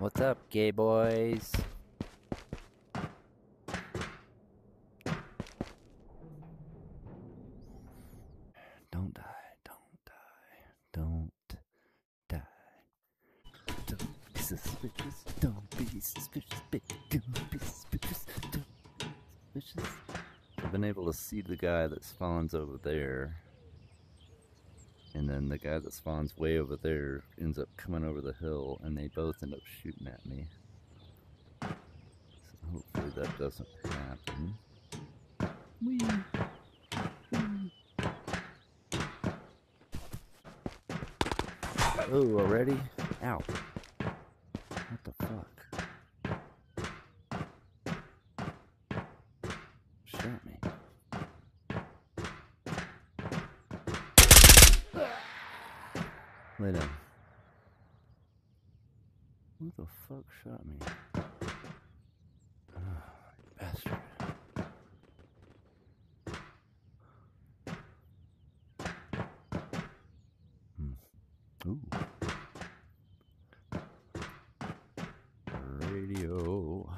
What's up, gay boys? Don't die, don't die, don't die. Don't be suspicious, don't be suspicious, don't be suspicious, don't be suspicious. I've been able to see the guy that spawns over there. And then the guy that spawns way over there ends up coming over the hill, and they both end up shooting at me. So hopefully that doesn't happen. Whee! Whee! Oh, already? Ow. What the fuck? Shot me. Lay down. Who the fuck shot me? Oh, bastard. Hmm. Ooh. Radio.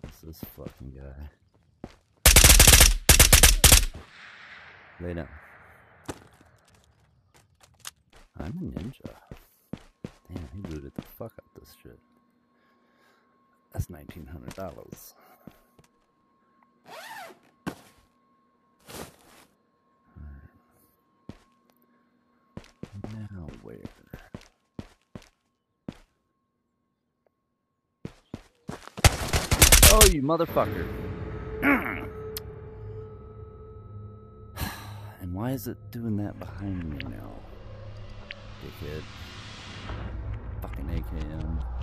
What's this fucking guy? Lay down. I'm a ninja. Damn, he looted the fuck out this shit. That's nineteen hundred dollars. Now where? Oh, you motherfucker! and why is it doing that behind me now, Dickhead. Fucking AKM.